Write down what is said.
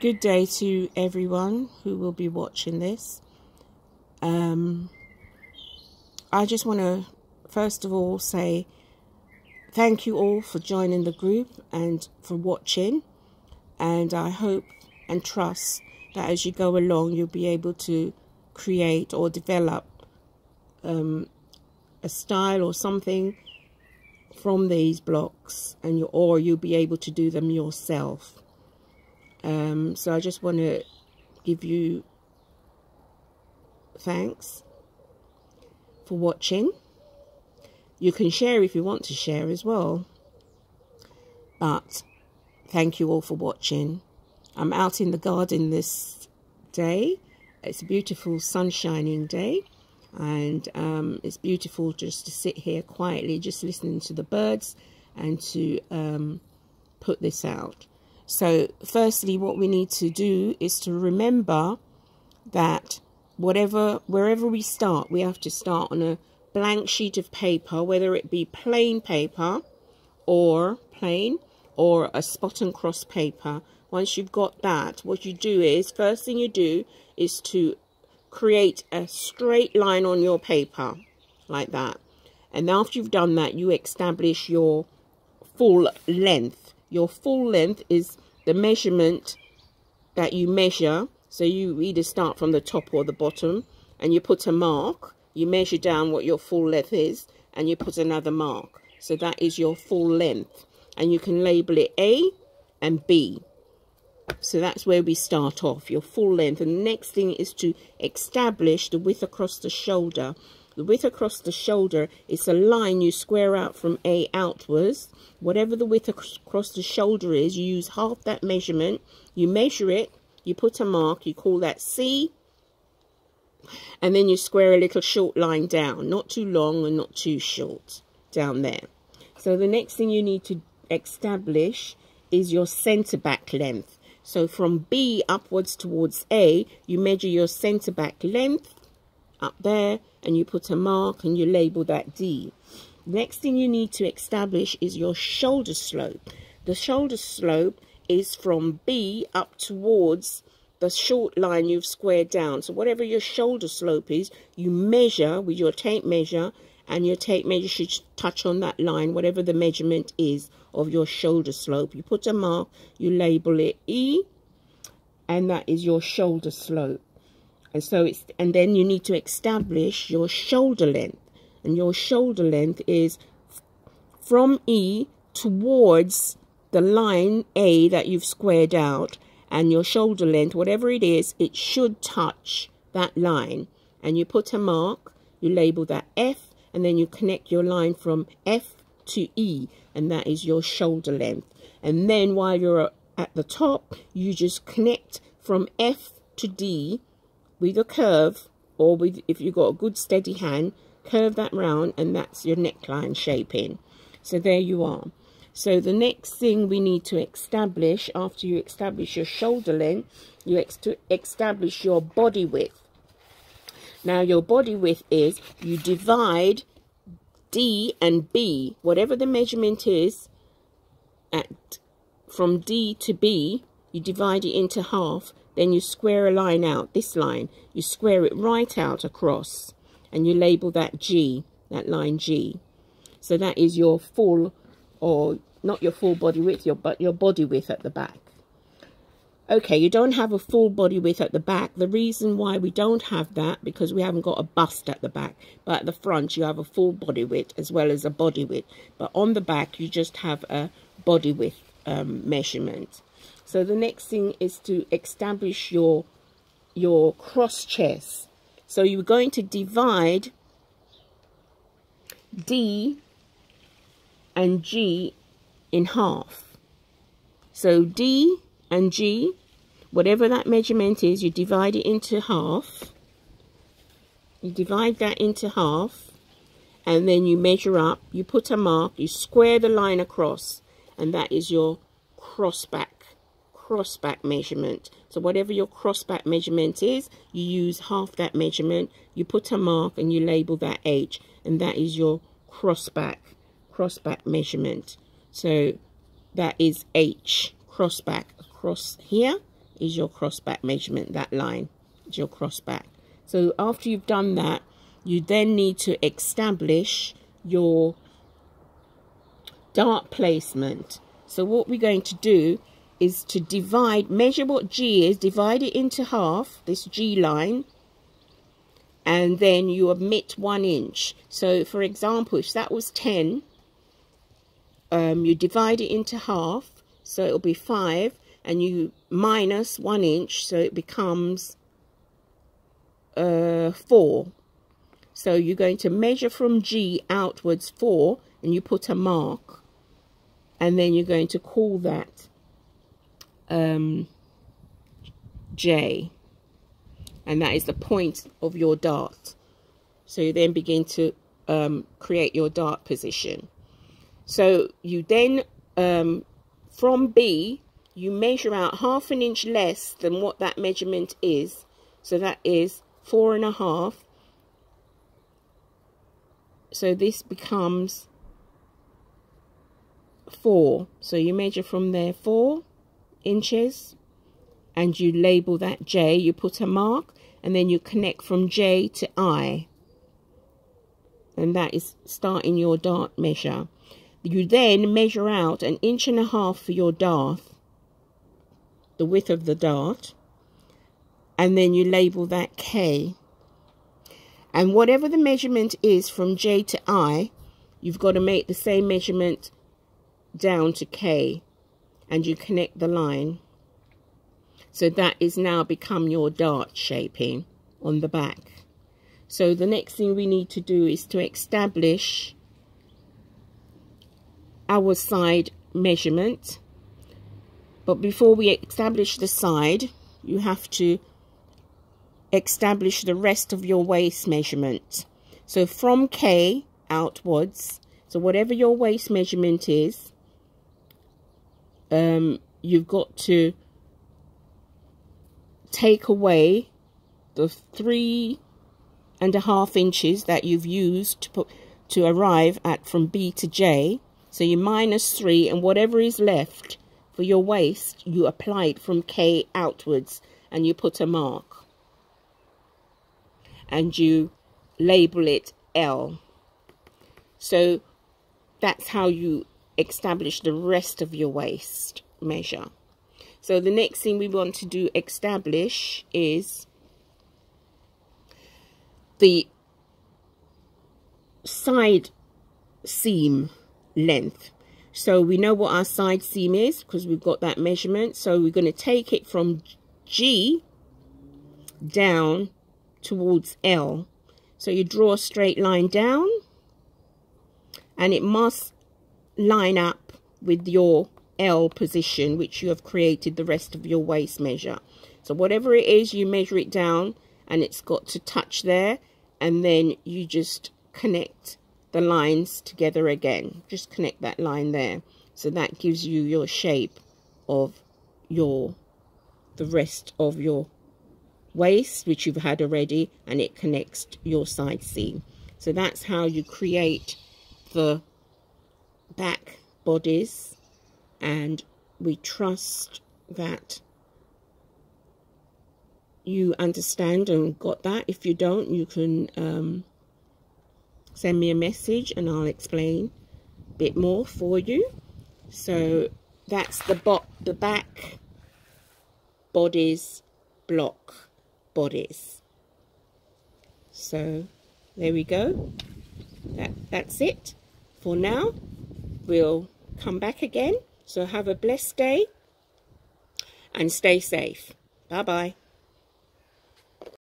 good day to everyone who will be watching this. Um, I just want to first of all say thank you all for joining the group and for watching. And I hope and trust that as you go along, you'll be able to create or develop um, a style or something from these blocks and you or you'll be able to do them yourself um, so I just want to give you thanks for watching. You can share if you want to share as well. But thank you all for watching. I'm out in the garden this day. It's a beautiful sunshining day. And um, it's beautiful just to sit here quietly just listening to the birds and to um, put this out so firstly what we need to do is to remember that whatever wherever we start we have to start on a blank sheet of paper whether it be plain paper or plain or a spot and cross paper. Once you've got that what you do is first thing you do is to create a straight line on your paper like that. And after you've done that you establish your full length your full length is the measurement that you measure. So you either start from the top or the bottom and you put a mark. You measure down what your full length is and you put another mark. So that is your full length. And you can label it A and B. So that's where we start off, your full length. And the next thing is to establish the width across the shoulder. The width across the shoulder is a line you square out from A outwards. Whatever the width across the shoulder is, you use half that measurement. You measure it, you put a mark, you call that C. And then you square a little short line down, not too long and not too short, down there. So the next thing you need to establish is your centre back length. So from B upwards towards A, you measure your centre back length up there and you put a mark and you label that D. Next thing you need to establish is your shoulder slope. The shoulder slope is from B up towards the short line you've squared down. So whatever your shoulder slope is, you measure with your tape measure and your tape measure should touch on that line, whatever the measurement is of your shoulder slope. You put a mark, you label it E, and that is your shoulder slope. And so it's, and then you need to establish your shoulder length. And your shoulder length is from E towards the line A that you've squared out. And your shoulder length, whatever it is, it should touch that line. And you put a mark, you label that F, and then you connect your line from F to E and that is your shoulder length and then while you're at the top you just connect from F to D with a curve or with if you've got a good steady hand curve that round and that's your neckline shaping. So there you are. So the next thing we need to establish after you establish your shoulder length you establish your body width. Now your body width is you divide D and B, whatever the measurement is at from D to B, you divide it into half, then you square a line out, this line, you square it right out across and you label that G, that line G. So that is your full or not your full body width, your but your body width at the back. Okay, you don't have a full body width at the back. The reason why we don't have that, because we haven't got a bust at the back. But at the front, you have a full body width as well as a body width. But on the back, you just have a body width um, measurement. So the next thing is to establish your, your cross chest. So you're going to divide D and G in half. So D and G, whatever that measurement is, you divide it into half. You divide that into half and then you measure up, you put a mark, you square the line across and that is your crossback crossback measurement. So whatever your crossback measurement is, you use half that measurement, you put a mark and you label that H and that is your crossback crossback measurement. So that is H crossback across here is your crossback measurement, that line is your crossback. So after you've done that, you then need to establish your dart placement. So what we're going to do is to divide, measure what G is, divide it into half, this G line, and then you omit one inch. So for example, if that was 10, um, you divide it into half, so it'll be 5, and you minus 1 inch, so it becomes uh, 4. So you're going to measure from G outwards 4, and you put a mark. And then you're going to call that um, J. And that is the point of your dart. So you then begin to um, create your dart position. So you then, um, from B, you measure out half an inch less than what that measurement is. So that is four and a half. So this becomes four. So you measure from there four inches and you label that J. You put a mark and then you connect from J to I. And that is starting your dart measure. You then measure out an inch and a half for your dart, the width of the dart, and then you label that K. And whatever the measurement is from J to I, you've got to make the same measurement down to K, and you connect the line. So that is now become your dart shaping on the back. So the next thing we need to do is to establish our side measurement. But before we establish the side, you have to establish the rest of your waist measurement. So from K outwards, so whatever your waist measurement is, um, you've got to take away the three and a half inches that you've used to put to arrive at from B to J so you minus 3 and whatever is left for your waist, you apply it from K outwards and you put a mark. And you label it L. So that's how you establish the rest of your waist measure. So the next thing we want to do establish is the side seam length. So we know what our side seam is because we've got that measurement. So we're going to take it from G down towards L. So you draw a straight line down and it must line up with your L position which you have created the rest of your waist measure. So whatever it is, you measure it down and it's got to touch there and then you just connect the lines together again. Just connect that line there. So that gives you your shape of your the rest of your waist, which you've had already, and it connects your side seam. So that's how you create the back bodice and we trust that you understand and got that. If you don't, you can um, send me a message and I'll explain a bit more for you. So that's the bot the back bodice block bodice. So there we go. That that's it for now. We'll come back again. So have a blessed day and stay safe. Bye bye.